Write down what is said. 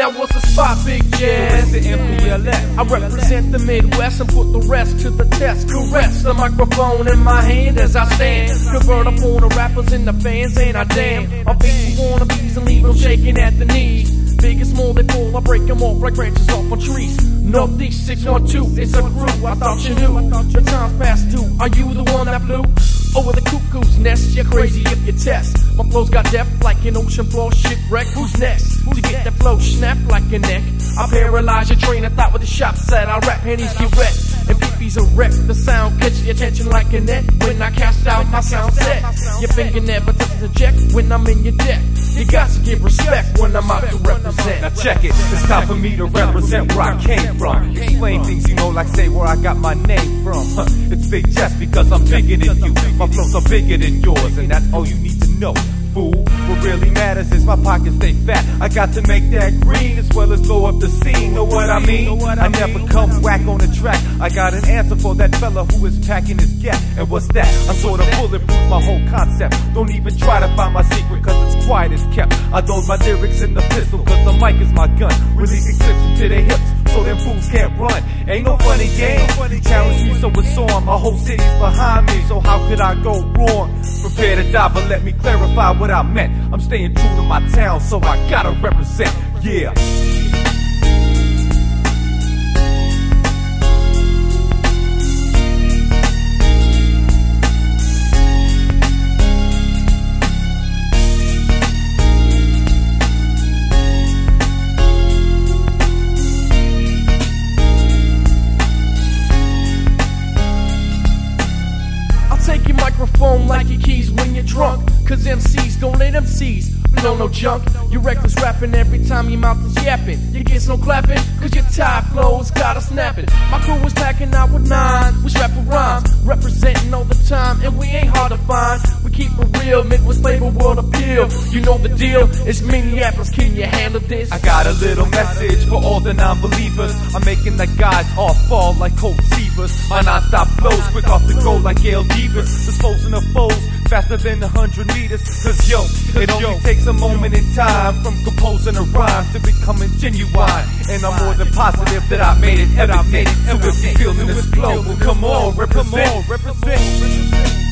Now what's the spot, Big Jess? the MPLS. I represent the Midwest and put the rest to the test. Caress the microphone in my hand as I stand. Convert upon the rappers and the fans, and I damn. I beat the wannabes and leave them shaking at the knees. Big and small, they fall, I break them off like branches off of trees. Northeast 612, it's a crew, I thought you knew. The time's past due, are you the one that flew? Over the cuckoo's nest, you're crazy if you test. My flow's got depth like an ocean floor shipwreck. Who's next? Who's To get that flow snap like a neck. I paralyze your train of thought with the shop set. I rap pennies get wet. And peepees are wreck. The sound catches your attention like a net. When I cast out my sound set, your finger never touches the jack when I'm in your deck. You got to give respect when I'm out to represent. Now check it, it's time for me to represent where I came from. Explain things, you know, like say where I got my name from. It's big just because I'm bigger than you. My flows are bigger than yours, and that's all you need to know. Fool, what really matters is my pockets stay fat. I got to make that green as well as blow up the scene. Know what I mean? I never come whack on the track. I got an answer for that fella who is packing his gap. And what's that? I'm sort of bulletproof, my whole concept. Don't even try to find my secret, cause it's quiet as kept. I load my lyrics in the pistol, cause the mic is my gun. Releasing clips into their hips, so them fools can't run. Ain't no funny game. Challenge me, so it's on. My whole city's behind me, so how could I go wrong? Prepare to die, but let me clarify what I meant. I'm staying true to my town, so I gotta represent. Yeah. Microphone like your keys when you're drunk. Cause MCs don't let MCs blow no junk. You reckless rapping every time your mouth is yapping. You get no clapping, cause your tie flows got us snapping. My crew was packing out with nine, we rap rhymes, representing all the time, and we ain't hard to find. We keep it real, Midwest flavor, world appeal. You know the deal, it's Minneapolis, can you handle this? I got a little message for all the non-believers. I'm making the guys all fall like cold receivers. My non-stop flows quick off the go like Gail Devers. Disposing of foes faster than a hundred meters. Cause yo, it only takes a moment in time from composing a rhyme to becoming genuine. And I'm more than positive that I made it evident. So if you feeling this flow, come on, represent. represent.